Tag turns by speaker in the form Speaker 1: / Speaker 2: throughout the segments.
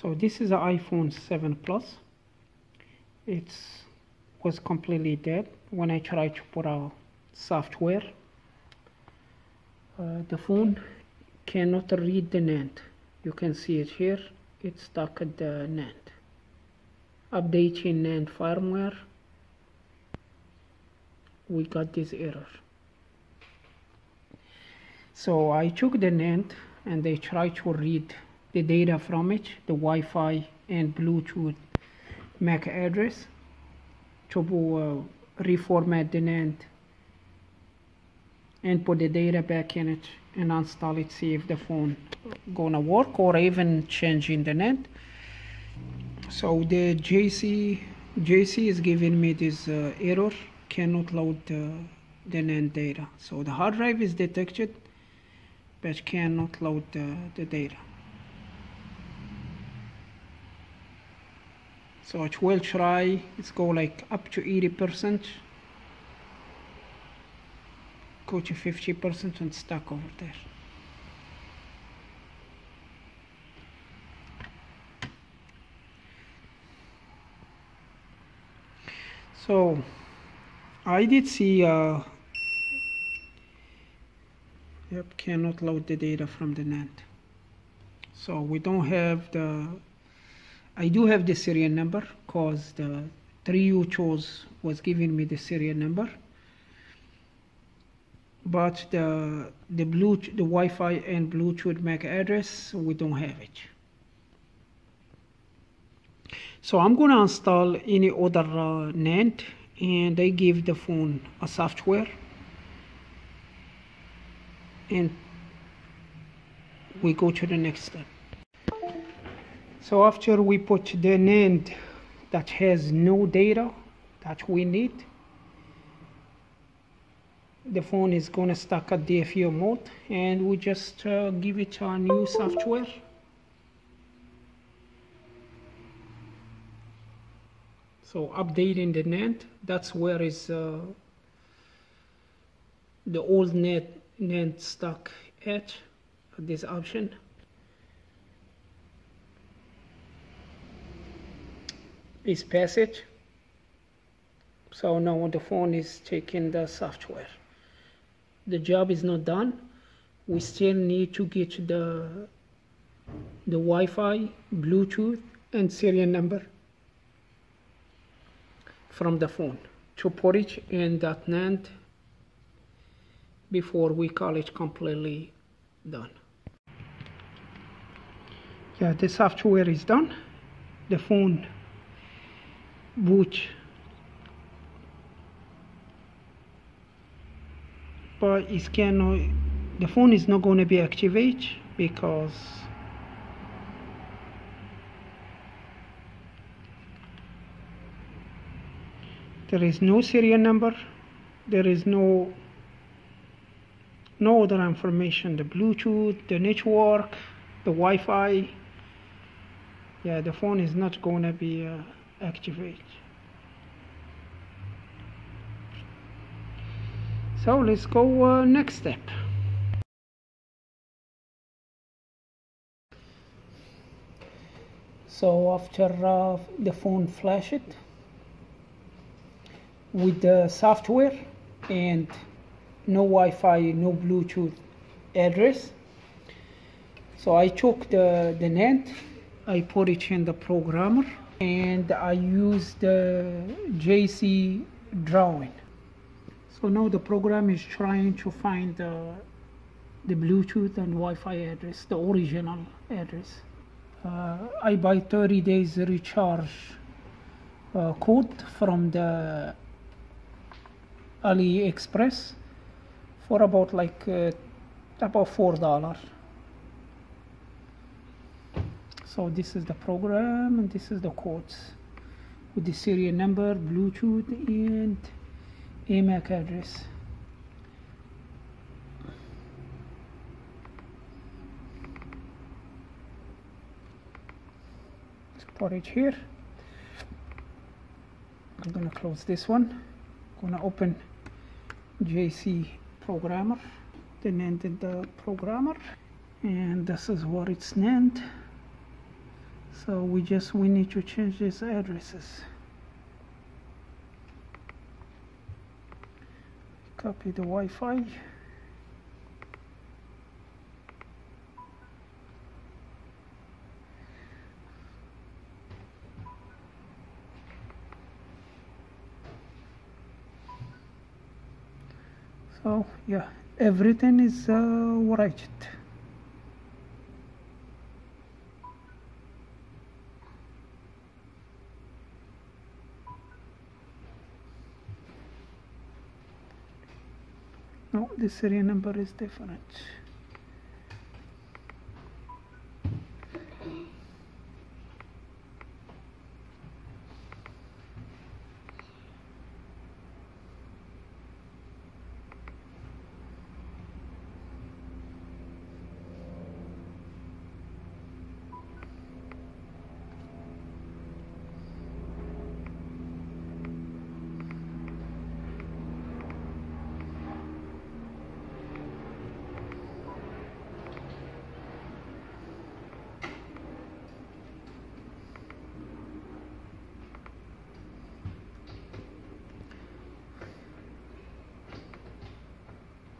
Speaker 1: so this is an iPhone 7 Plus. It was completely dead when I tried to put a software. Uh, the phone cannot read the NAND you can see it here. It's stuck at the NAND updating NAND firmware. We got this error. So I took the NAND and I tried to read the data from it the Wi-Fi and Bluetooth MAC address. To uh, reformat the NAND and put the data back in it and install it see if the phone gonna work or even changing the NAND so the JC JC is giving me this uh, error cannot load the, the NAND data. So the hard drive is detected but cannot load the, the data so it will try it's go like up to 80 percent. Go to 50 percent and stuck over there. So I did see uh, yep cannot load the data from the NAND so we don't have the I do have the serial number because the 3uTools was giving me the serial number. But the the Bluetooth the Wi-Fi and Bluetooth MAC address we don't have it. So I'm gonna install any other uh, NAND and I give the phone a software. And we go to the next step so after we put the NAND that has no data that we need the phone is gonna stuck at DFU mode and we just uh, give it a new software. So updating the NAND that's where is uh, the old NAND, NAND stuck at this option is passage. So now the phone is taking the software. The job is not done. We still need to get the the Wi-Fi Bluetooth and serial number from the phone to put it in that NAND before we call it completely done. Yeah the software is done. The phone but it cannot the phone is not going to be activated because there is no serial number there is no no other information the bluetooth the network the wi-fi. Yeah the phone is not going to be uh, activated so let's go uh, next step. So after uh, the phone flashed with the software and no Wi-Fi no Bluetooth address. So I took the, the NAND I put it in the programmer and I use the JC drawing. So now the program is trying to find the, the Bluetooth and Wi-Fi address the original address. Uh, I buy 30 days recharge uh, code from the AliExpress for about like uh, about four dollar so this is the program and this is the codes with the serial number Bluetooth and AMAC address. It here. I'm gonna close this one. I'm gonna open JC programmer then enter the programmer. And this is what it's named so we just we need to change these addresses. Copy the Wi-Fi. So yeah everything is uh, right no the serial number is different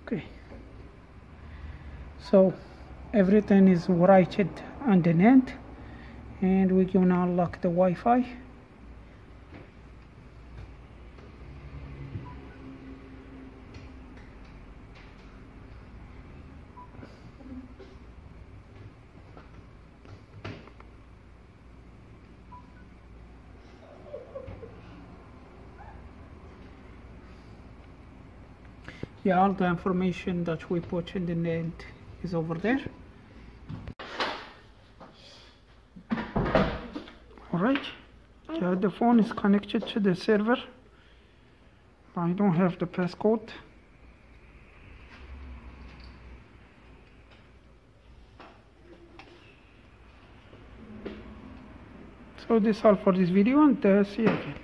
Speaker 1: okay. So everything is right underneath and we're gonna unlock the Wi-Fi yeah all the information that we put in the net is over there. All right. Yeah the phone is connected to the server. I don't have the passcode. So this all for this video and uh, see you again